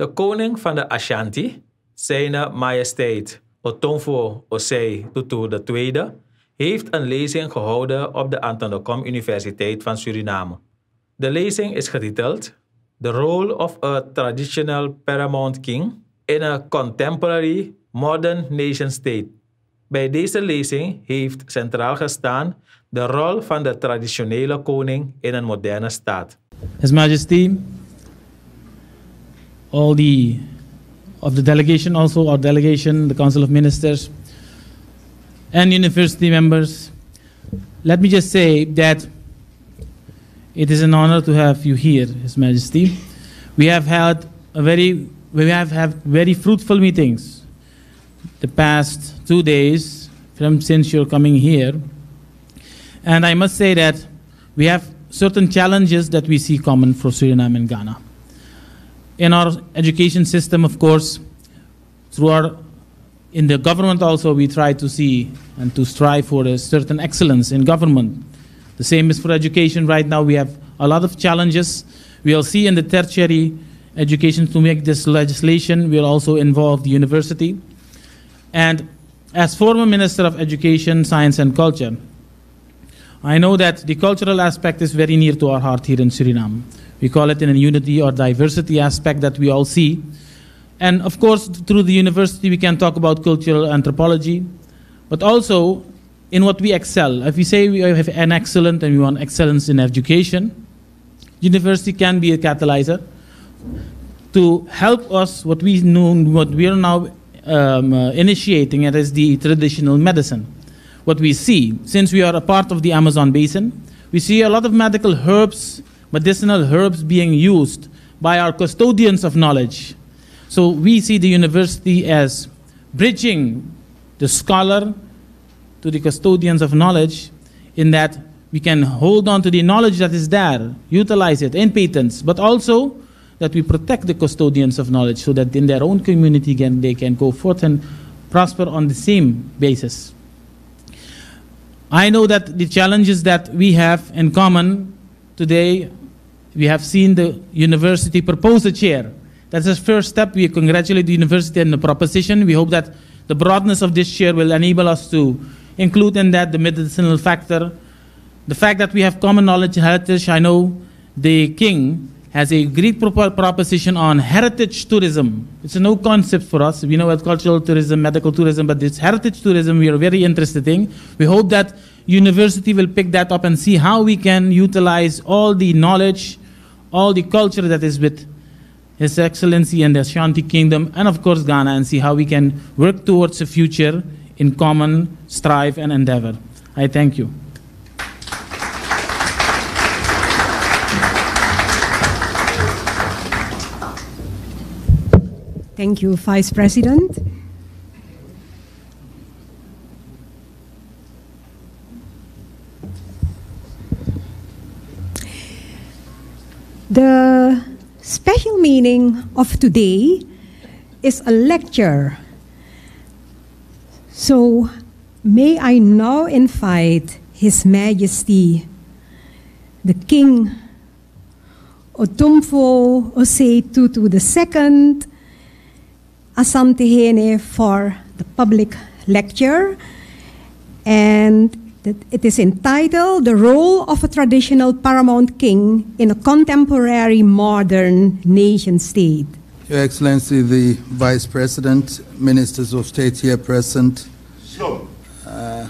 De koning van de Ashanti, zijn majesteit Otomfo Osei Tutu II, heeft een lezing gehouden op de Anton de Kom Universiteit van Suriname. De lezing is getiteld The Role of a Traditional Paramount King in a Contemporary Modern Nation State. Bij deze lezing heeft centraal gestaan de rol van de traditionele koning in een moderne staat. His Majesty, all the of the delegation also, our delegation, the Council of Ministers, and university members, let me just say that it is an honor to have you here, His Majesty. We have had a very, we have had very fruitful meetings the past two days from since you're coming here. And I must say that we have certain challenges that we see common for Suriname and Ghana. In our education system, of course, through our in the government also we try to see and to strive for a certain excellence in government. The same is for education. Right now we have a lot of challenges. We'll see in the tertiary education to make this legislation We will also involve the university. And as former Minister of Education, Science and Culture, I know that the cultural aspect is very near to our heart here in Suriname. We call it in a unity or diversity aspect that we all see. And of course, through the university, we can talk about cultural anthropology, but also in what we excel. If we say we have an excellent and we want excellence in education, university can be a catalyzer to help us what we know, what we are now um, uh, initiating, it is the traditional medicine. What we see, since we are a part of the Amazon basin, we see a lot of medical herbs, medicinal herbs being used by our custodians of knowledge. So we see the university as bridging the scholar to the custodians of knowledge in that we can hold on to the knowledge that is there, utilize it in patents, but also that we protect the custodians of knowledge so that in their own community can, they can go forth and prosper on the same basis. I know that the challenges that we have in common today, we have seen the university propose a chair. That's the first step. We congratulate the university on the proposition. We hope that the broadness of this chair will enable us to include in that the medicinal factor. The fact that we have common knowledge and heritage, I know the king has a great proposition on heritage tourism. It's a new concept for us. We know about cultural tourism, medical tourism, but this heritage tourism we are very interested in. We hope that university will pick that up and see how we can utilize all the knowledge, all the culture that is with His Excellency and the Ashanti Kingdom, and of course Ghana, and see how we can work towards a future in common strive and endeavor. I thank you. Thank you, Vice President. The special meaning of today is a lecture. So, may I now invite His Majesty, the King Otumfo Osei Tutu II, Asante for the public lecture. And it is entitled The Role of a Traditional Paramount King in a Contemporary Modern Nation State. Your Excellency, the Vice President, Ministers of State here present, uh,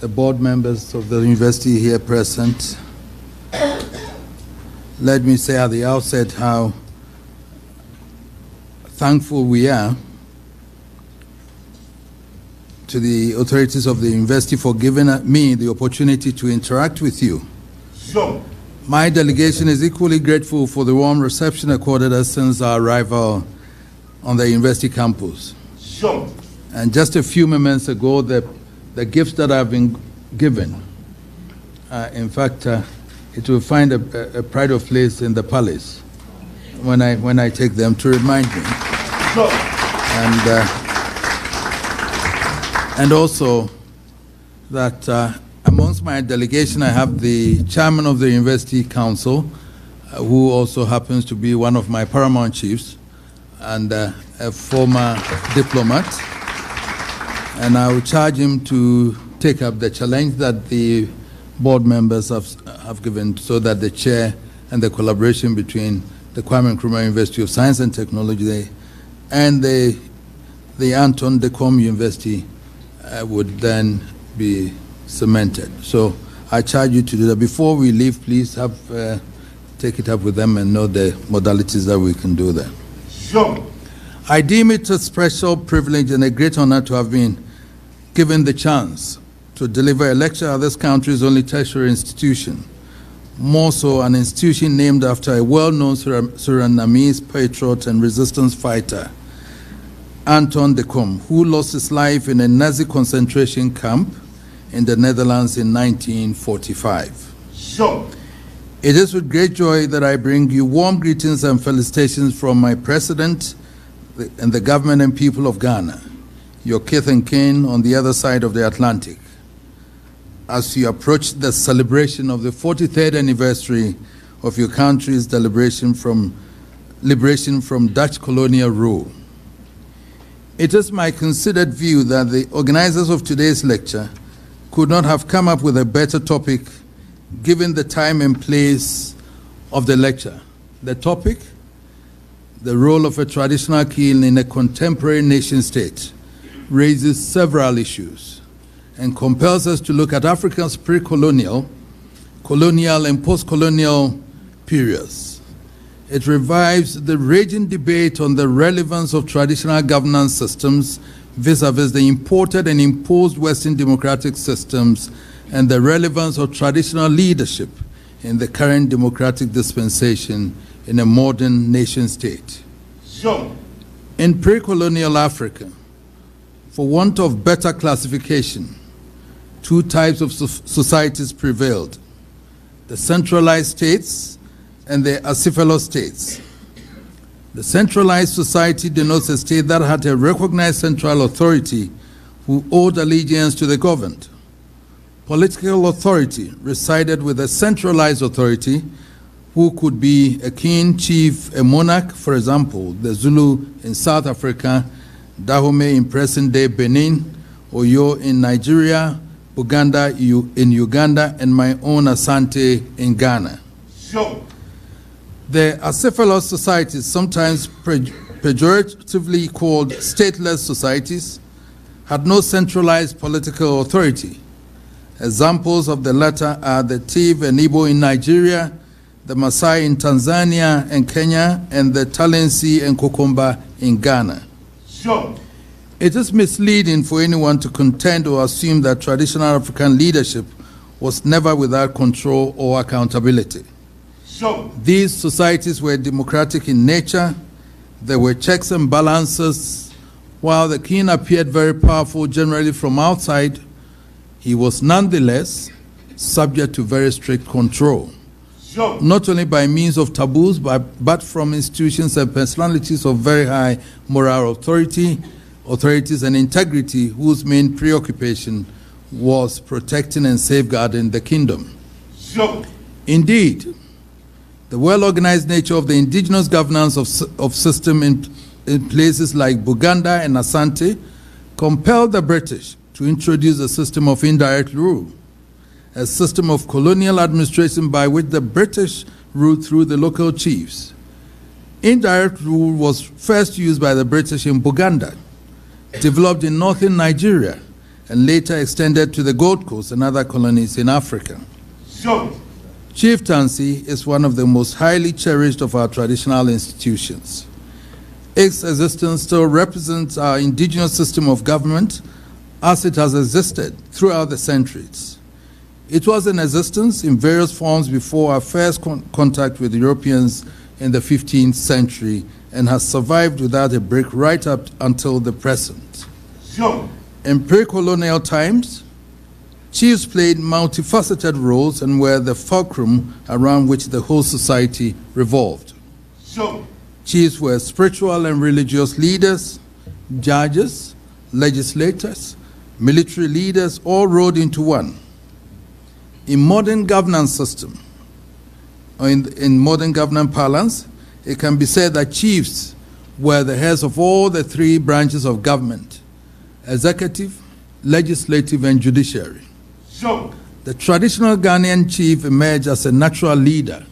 the board members of the university here present, let me say at the outset how thankful we are to the authorities of the university for giving me the opportunity to interact with you. Sure. My delegation is equally grateful for the warm reception accorded us since our arrival on the university campus. Sure. And just a few moments ago, the, the gifts that I've been given, uh, in fact, uh, it will find a, a pride of place in the palace when I, when I take them to remind me. And, uh, and also that uh, amongst my delegation, I have the chairman of the University Council, uh, who also happens to be one of my paramount chiefs, and uh, a former diplomat. And I will charge him to take up the challenge that the board members have, have given so that the chair and the collaboration between the Kwame Nkrumah University of Science and Technology there, and the, the Anton de Kom University uh, would then be cemented. So I charge you to do that. Before we leave, please have uh, take it up with them and know the modalities that we can do that. Sure. I deem it a special privilege and a great honor to have been given the chance to deliver a lecture at this country's only tertiary institution, more so an institution named after a well-known Surinamese patriot and resistance fighter, Anton de Kom, who lost his life in a Nazi concentration camp in the Netherlands in 1945. Sure. It is with great joy that I bring you warm greetings and felicitations from my president and the government and people of Ghana, your kith and kin on the other side of the Atlantic as you approach the celebration of the 43rd anniversary of your country's deliberation from liberation from Dutch colonial rule. It is my considered view that the organizers of today's lecture could not have come up with a better topic given the time and place of the lecture. The topic, the role of a traditional king in a contemporary nation state, raises several issues and compels us to look at Africa's pre colonial, colonial, and post colonial periods. It revives the raging debate on the relevance of traditional governance systems vis a vis the imported and imposed Western democratic systems and the relevance of traditional leadership in the current democratic dispensation in a modern nation state. Sure. In pre colonial Africa, for want of better classification, two types of societies prevailed the centralized states and the acephalous states. The centralized society denotes a state that had a recognized central authority who owed allegiance to the governed. Political authority resided with a centralized authority who could be a king, chief, a monarch, for example, the Zulu in South Africa, Dahomey in present day Benin, Oyo in Nigeria, Buganda in Uganda, and my own Asante in Ghana. Sure. The acephalous societies, sometimes pejoratively called stateless societies, had no centralized political authority. Examples of the latter are the Tiv and Igbo in Nigeria, the Maasai in Tanzania and Kenya, and the Talensi and Konkomba in Ghana. Sure. It is misleading for anyone to contend or assume that traditional African leadership was never without control or accountability. Sure. These societies were democratic in nature, there were checks and balances. While the king appeared very powerful generally from outside, he was nonetheless subject to very strict control. Sure. Not only by means of taboos, but, but from institutions and personalities of very high moral authority authorities and integrity whose main preoccupation was protecting and safeguarding the kingdom. Sure. Indeed, the well-organized nature of the indigenous governance of, of system in, in places like Buganda and Asante compelled the British to introduce a system of indirect rule, a system of colonial administration by which the British ruled through the local chiefs. Indirect rule was first used by the British in Buganda developed in northern Nigeria and later extended to the Gold Coast and other colonies in Africa. Sure. Chieftaincy is one of the most highly cherished of our traditional institutions. Its existence still represents our indigenous system of government as it has existed throughout the centuries. It was in existence in various forms before our first con contact with Europeans in the 15th century and has survived without a break right up until the present. In pre colonial times, chiefs played multifaceted roles and were the fulcrum around which the whole society revolved. Chiefs were spiritual and religious leaders, judges, legislators, military leaders, all rolled into one. In modern governance system, or in, in modern governance parlance, it can be said that chiefs were the heads of all the three branches of government executive, legislative, and judiciary. Sure. The traditional Ghanaian chief emerged as a natural leader.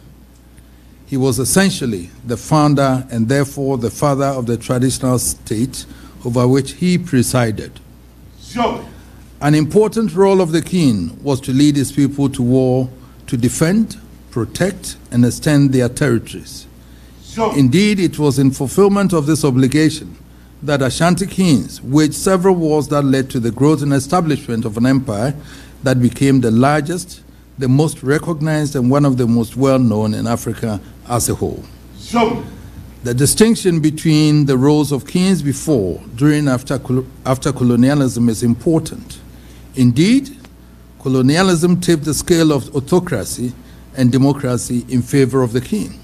He was essentially the founder and therefore the father of the traditional state over which he presided. Sure. An important role of the king was to lead his people to war to defend, protect, and extend their territories. Sure. Indeed, it was in fulfillment of this obligation that Ashanti kings waged several wars that led to the growth and establishment of an empire that became the largest, the most recognized, and one of the most well known in Africa as a whole. So, The distinction between the roles of kings before, during, after, after colonialism is important. Indeed, colonialism tipped the scale of autocracy and democracy in favor of the king.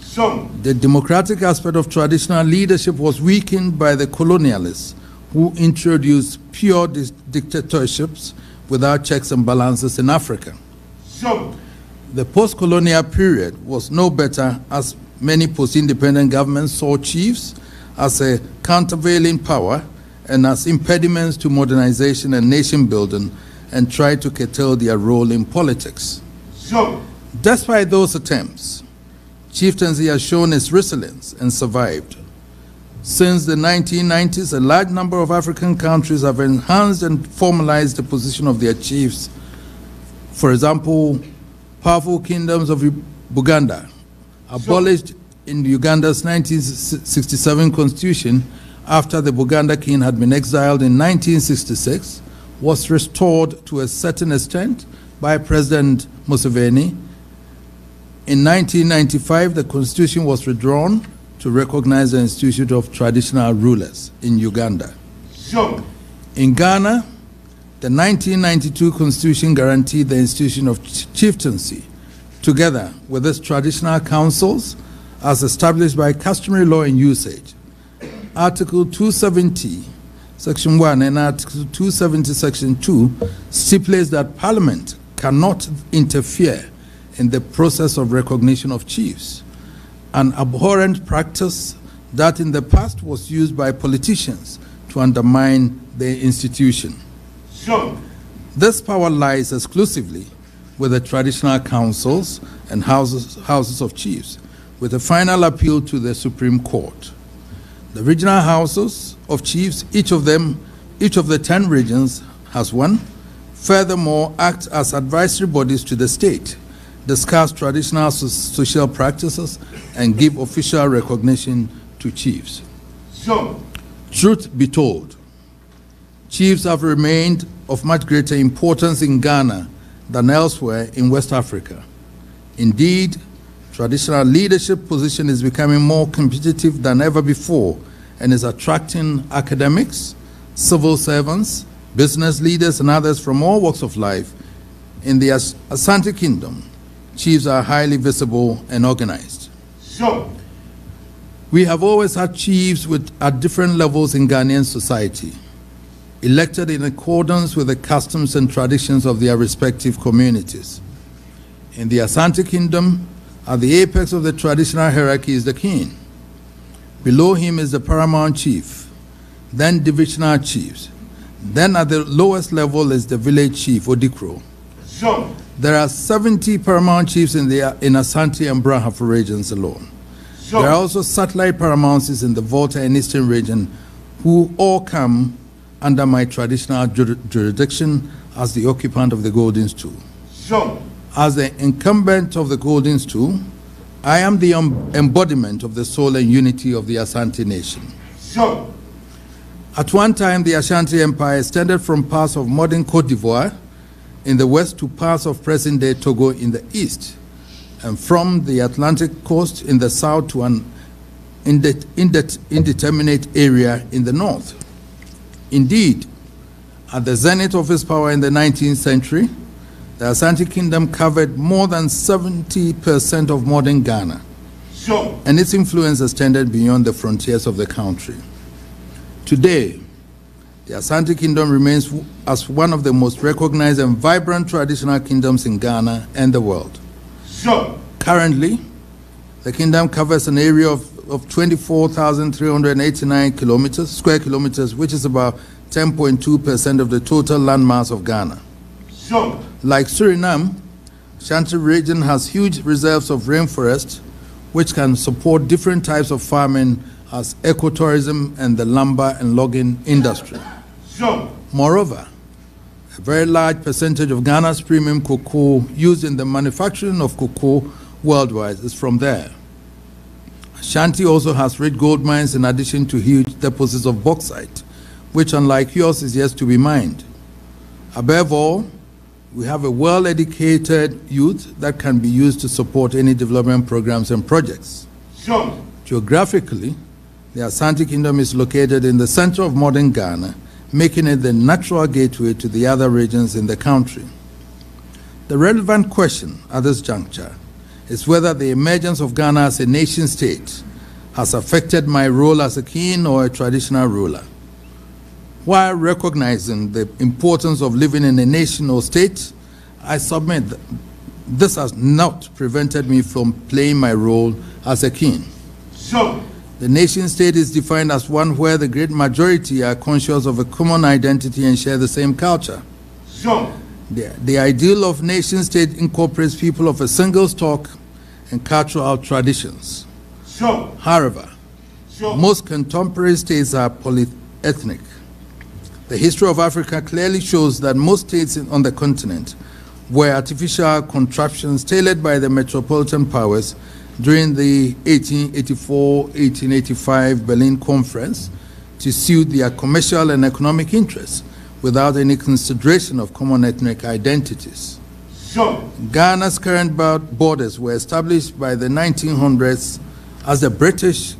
Sure. The democratic aspect of traditional leadership was weakened by the colonialists who introduced pure dis- dictatorships without checks and balances in Africa. Sure. The post colonial period was no better as many post independent governments saw chiefs as a countervailing power and as impediments to modernization and nation building and tried to curtail their role in politics. Sure. Despite those attempts, chieftaincy has shown its resilience and survived. Since the 1990s, a large number of African countries have enhanced and formalized the position of their chiefs. For example, powerful kingdoms of Buganda, abolished in Uganda's 1967 constitution after the Buganda king had been exiled in 1966, was restored to a certain extent by President Museveni. In 1995, the constitution was withdrawn to recognize the institution of traditional rulers in Uganda. In Ghana, the 1992 constitution guaranteed the institution of ch- chieftaincy, together with its traditional councils, as established by customary law and usage. Article 270, Section 1, and Article 270, Section 2 stipulates that Parliament cannot interfere in the process of recognition of chiefs, an abhorrent practice that in the past was used by politicians to undermine the institution. Sure. This power lies exclusively with the traditional councils and houses, houses of chiefs, with a final appeal to the Supreme Court. The regional houses of chiefs, each of them, each of the 10 regions has one, furthermore act as advisory bodies to the state, discuss traditional so- social practices, and give official recognition to chiefs. Sure. Truth be told, chiefs have remained of much greater importance in Ghana than elsewhere in West Africa. Indeed, traditional leadership position is becoming more competitive than ever before and is attracting academics, civil servants, business leaders, and others from all walks of life. In the As- Asante Kingdom, chiefs are highly visible and organized. Sure. We have always had chiefs with, at different levels in Ghanaian society, elected in accordance with the customs and traditions of their respective communities. In the Asante Kingdom, at the apex of the traditional hierarchy is the king. Below him is the paramount chief, then divisional chiefs. Then at the lowest level is the village chief, Odikro. Sure. There are 70 paramount chiefs in, the, in Asante and Brong-Ahafo regions alone. There are also satellite paramounts in the Volta and Eastern region who all come under my traditional jurisdiction as the occupant of the Golden Stool. Sure. As the incumbent of the Golden Stool, I am the embodiment of the soul and unity of the Asante nation. Sure. At one time, the Ashanti Empire extended from parts of modern Cote d'Ivoire in the west to parts of present day Togo in the east, and from the Atlantic coast in the south to an indet- indet- indeterminate area in the north. Indeed, at the zenith of its power in the 19th century, the Asante Kingdom covered more than 70% of modern Ghana, Sure. and its influence extended beyond the frontiers of the country. Today, the Asante Kingdom remains as one of the most recognized and vibrant traditional kingdoms in Ghana and the world. Sure. Currently, the kingdom covers an area of of 24,389 kilometers, square kilometers, which is about 10.2% of the total landmass of Ghana. Like Suriname, Shanti region has huge reserves of rainforest, which can support different types of farming as ecotourism and the lumber and logging industry. Moreover, a very large percentage of Ghana's premium cocoa used in the manufacturing of cocoa worldwide is from there. Ashanti also has rich gold mines in addition to huge deposits of bauxite, which, unlike yours, is yet to be mined. Above all, we have a well educated youth that can be used to support any development programs and projects. Jump. Geographically, the Ashanti Kingdom is located in the center of modern Ghana, making it the natural gateway to the other regions in the country. The relevant question at this juncture is whether the emergence of Ghana as a nation state has affected my role as a king or a traditional ruler. While recognizing the importance of living in a nation or state, I submit that this has not prevented me from playing my role as a king. Jump. The nation state is defined as one where the great majority are conscious of a common identity and share the same culture. The, the ideal of nation state incorporates people of a single stock and cultural traditions. However, most contemporary states are polyethnic. The history of Africa clearly shows that most states in- on the continent were artificial contraptions tailored by the metropolitan powers during the 1884-1885 Berlin Conference to suit their commercial and economic interests without any consideration of common ethnic identities. Jump. Ghana's current borders were established by the 1900s as the British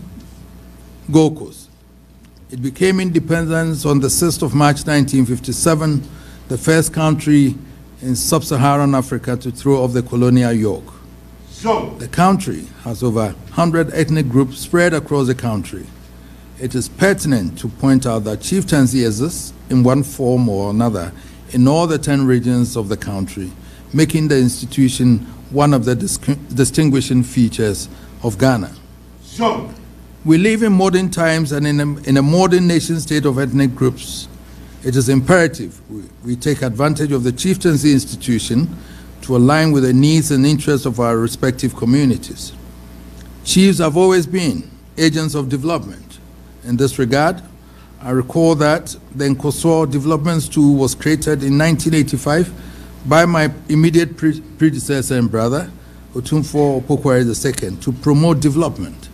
Gold Coast. It became independent on the 6th of March 1957, the first country in sub-Saharan Africa to throw off the colonial yoke. Jump. The country has over 100 ethnic groups spread across the country. It is pertinent to point out that chieftaincy exists in one form or another in all the 10 regions of the country, making the institution one of the distinguishing features of Ghana. Jump. We live in modern times and in a, in a modern nation state of ethnic groups. It is imperative we, we take advantage of the chieftaincy institution to align with the needs and interests of our respective communities. Chiefs have always been agents of development. In this regard, I recall that the Nkosuo Development Stool was created in 1985 by my immediate pre- predecessor and brother, Otumfo Opoku Ware II, to promote development.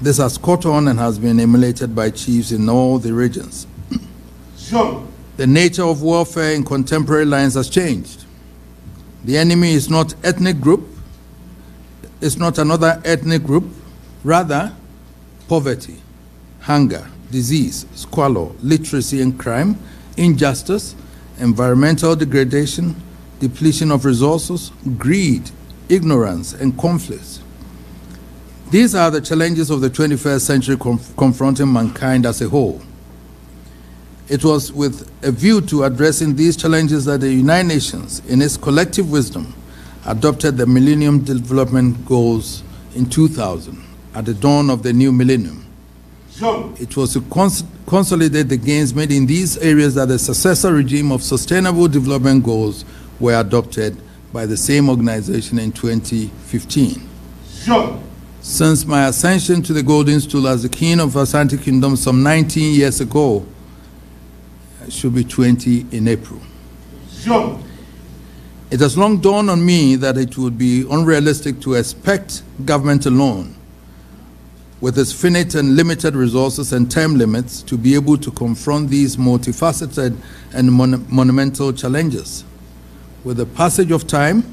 This has caught on and has been emulated by chiefs in all the regions. Jump. The nature of warfare in contemporary lines has changed. The enemy is not ethnic group, it's not another ethnic group, rather poverty, hunger, disease, squalor, literacy and crime, injustice, environmental degradation, depletion of resources, greed, ignorance and conflicts. These are the challenges of the 21st century conf- confronting mankind as a whole. It was with a view to addressing these challenges that the United Nations, in its collective wisdom, adopted the Millennium Development Goals in 2000 at the dawn of the new millennium. It was to cons- consolidate the gains made in these areas that the successor regime of Sustainable Development Goals were adopted by the same organization in 2015. Jump. Since my ascension to the Golden Stool as the King of the Asante Kingdom some 19 years ago, should be 20 in April. Jump. It has long dawned on me that it would be unrealistic to expect government alone, with its finite and limited resources and time limits, to be able to confront these multifaceted and mon- monumental challenges. With the passage of time,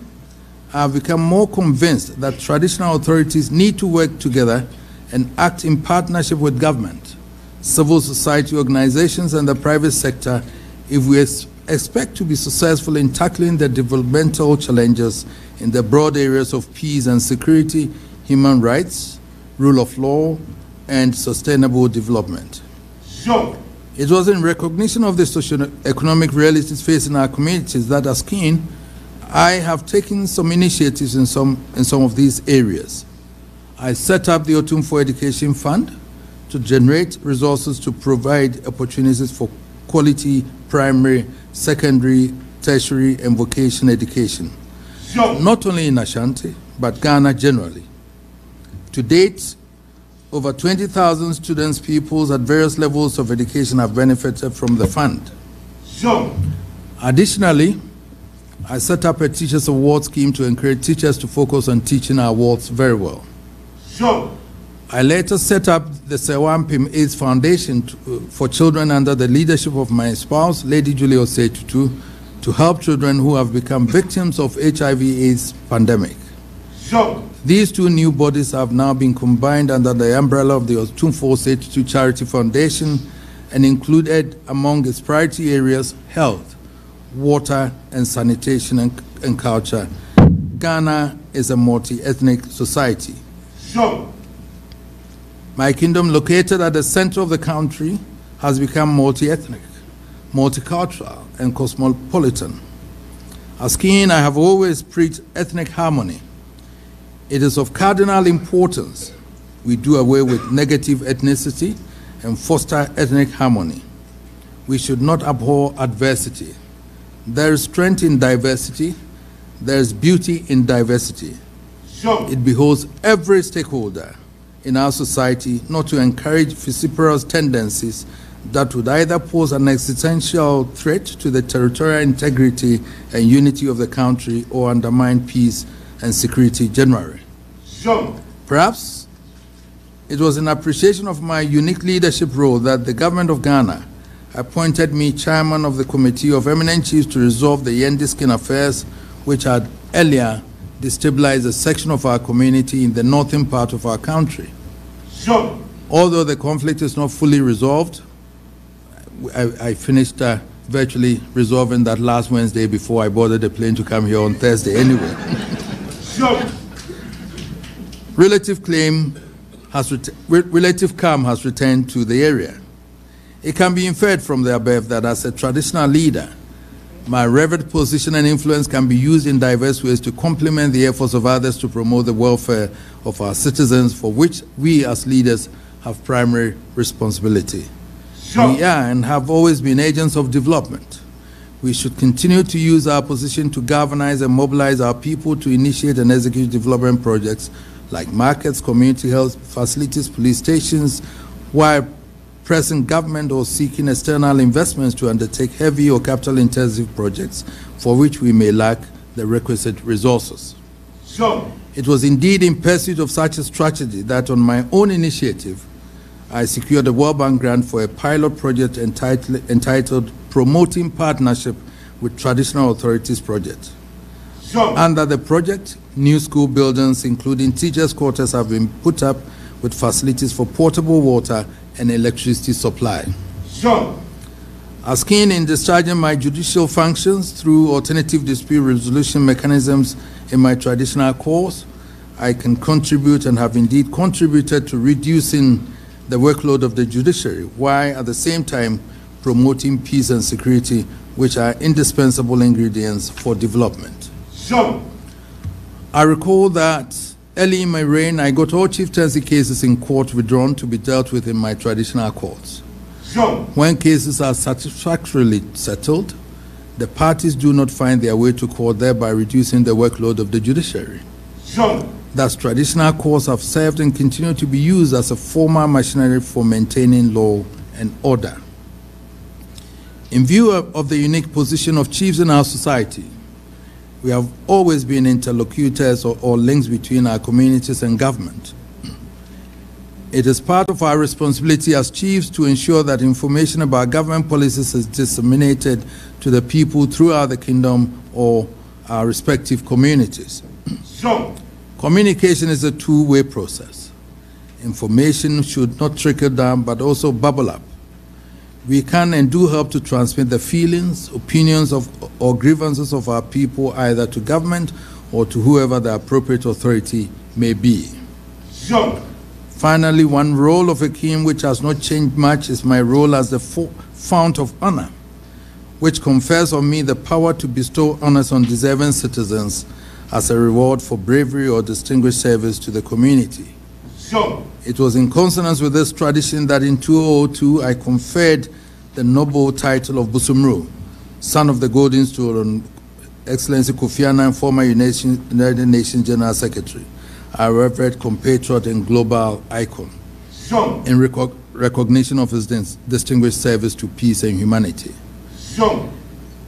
I have become more convinced that traditional authorities need to work together and act in partnership with government, civil society organizations, and the private sector if we ex- expect to be successful in tackling the developmental challenges in the broad areas of peace and security, human rights, rule of law, and sustainable development. It was in recognition of the socio-economic realities facing our communities that as king, I have taken some initiatives in some, in some of these areas. I set up the Otumfo Education Fund to generate resources to provide opportunities for quality primary, secondary, tertiary, and vocational education, not only in Ashanti, but Ghana generally. To date, over 20,000 students, pupils at various levels of education have benefited from the fund. Additionally, I set up a Teachers Award scheme to encourage teachers to focus on teaching our awards very well. I later set up the Serwaa Ampem AIDS Foundation to, uh, for children under the leadership of my spouse, Lady Julie Osei Tutu, to help children who have become victims of HIV/AIDS pandemic. Jump. These two new bodies have now been combined under the umbrella of the Otumfo Osei Tutu Charity Foundation and included among its priority areas health, water, and sanitation and, and culture. Ghana is a multi-ethnic society. Jump. My kingdom, located at the center of the country, has become multi ethnic, multicultural, and cosmopolitan. As king, I have always preached ethnic harmony. It is of cardinal importance we do away with negative ethnicity and foster ethnic harmony. We should not abhor adversity. There is strength in diversity, there is beauty in diversity. It beholds every stakeholder in our society not to encourage vociferous tendencies that would either pose an existential threat to the territorial integrity and unity of the country or undermine peace and security generally. Jump. Perhaps it was in appreciation of my unique leadership role that the government of Ghana appointed me chairman of the Committee of Eminent Chiefs to resolve the Yendi skin affairs, which had earlier destabilized a section of our community in the northern part of our country. Jump. Although the conflict is not fully resolved, I, I finished uh, virtually resolving that last Wednesday before I boarded the plane to come here on Thursday anyway. Jump. relative claim has re- relative calm has returned to the area. It can be inferred from the above that as a traditional leader, my revered position and influence can be used in diverse ways to complement the efforts of others to promote the welfare of our citizens, for which we as leaders have primary responsibility. Jump. We are and have always been agents of development. We should continue to use our position to galvanize and mobilize our people to initiate and execute development projects like markets, community health facilities, police stations, while pressing government or seeking external investments to undertake heavy or capital intensive projects for which we may lack the requisite resources. Jump. It was indeed in pursuit of such a strategy that, on my own initiative, I secured a World Bank grant for a pilot project entitled, entitled Promoting Partnership with Traditional Authorities Project. Jump. Under the project, new school buildings, including teachers' quarters, have been put up with facilities for portable water and electricity supply. Jump. As keen in discharging my judicial functions through alternative dispute resolution mechanisms in my traditional course, I can contribute and have indeed contributed to reducing the workload of the judiciary, while at the same time promoting peace and security, which are indispensable ingredients for development. Jump. I recall that early in my reign, I got all chieftaincy cases in court withdrawn to be dealt with in my traditional courts. When cases are satisfactorily settled, the parties do not find their way to court, thereby reducing the workload of the judiciary. Thus, traditional courts have served and continue to be used as a formal machinery for maintaining law and order. In view of the unique position of chiefs in our society, we have always been interlocutors or, or links between our communities and government. It is part of our responsibility as chiefs to ensure that information about government policies is disseminated to the people throughout the kingdom or our respective communities. So, Communication is a two way process. Information should not trickle down but also bubble up. We can and do help to transmit the feelings, opinions of, or grievances of our people either to government or to whoever the appropriate authority may be. Finally, one role of a king which has not changed much is my role as the fo- fount of honor, which confers on me the power to bestow honors on deserving citizens as a reward for bravery or distinguished service to the community. It was in consonance with this tradition that in 2002 I conferred the noble title of Busumuru, son of the Golden Stool, on Excellency Kofi Annan, former United Nations General Secretary, our revered compatriot and global icon, in recog- recognition of his dis- distinguished service to peace and humanity.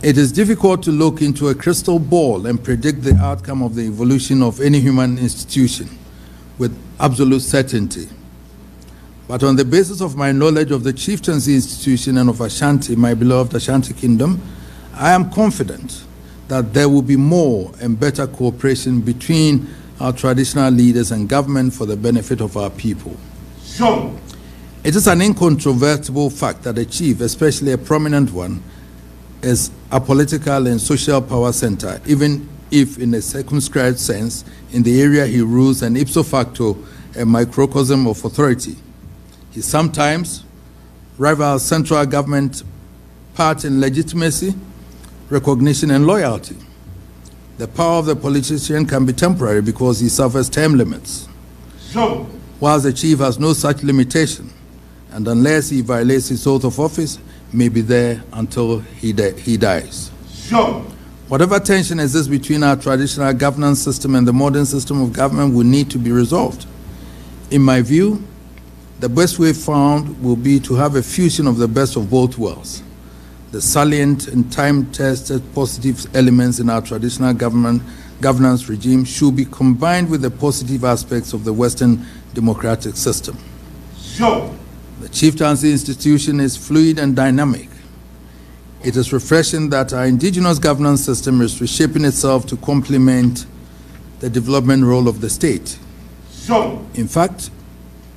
It is difficult to look into a crystal ball and predict the outcome of the evolution of any human institution with absolute certainty. But on the basis of my knowledge of the chieftaincy institution and of Ashanti, my beloved Ashanti kingdom, I am confident that there will be more and better cooperation between our traditional leaders and government for the benefit of our people. Jump. It is an incontrovertible fact that a chief, especially a prominent one, is a political and social power center, even if in a circumscribed sense, in the area he rules an ipso facto a microcosm of authority. He sometimes rivals central government part in legitimacy, recognition, and loyalty. The power of the politician can be temporary because he suffers term limits, Jump. whilst the chief has no such limitation, and unless he violates his oath of office, may be there until he, he dies. Jump. Whatever tension exists between our traditional governance system and the modern system of government will need to be resolved. In my view, the best way found will be to have a fusion of the best of both worlds. The salient and time tested positive elements in our traditional government governance regime should be combined with the positive aspects of the Western democratic system. Jump. The chieftaincy institution is fluid and dynamic. It is refreshing that our indigenous governance system is reshaping itself to complement the development role of the state. Jump. In fact,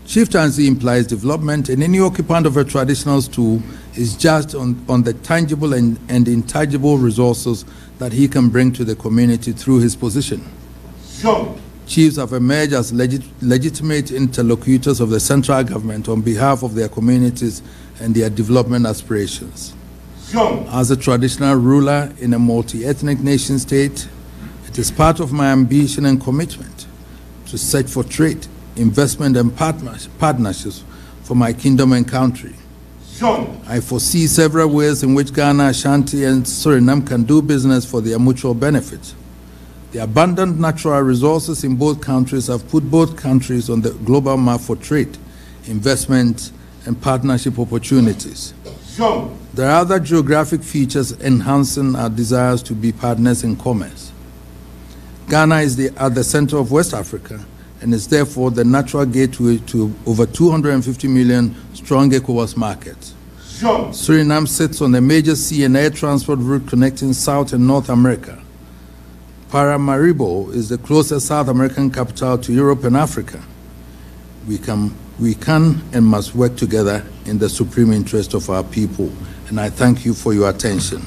chieftaincy implies development, and any occupant of a traditional stool is judged on, on the tangible and, and intangible resources that he can bring to the community through his position. Jump. Chiefs have emerged as legit, legitimate interlocutors of the central government on behalf of their communities and their development aspirations. As a traditional ruler in a multi ethnic nation state, it is part of my ambition and commitment to search for trade, investment, and partners- partnerships for my kingdom and country. I foresee several ways in which Ghana, Ashanti, and Suriname can do business for their mutual benefit. The abundant natural resources in both countries have put both countries on the global map for trade, investment, and partnership opportunities. There are other geographic features enhancing our desires to be partners in commerce. Ghana is the, at the center of West Africa and is therefore the natural gateway to over 250 million strong ECOWAS market. Suriname sits on a major sea and air transport route connecting South and North America. Paramaribo is the closest South American capital to Europe and Africa. We can, we can and must work together in the supreme interest of our people. And I thank you for your attention.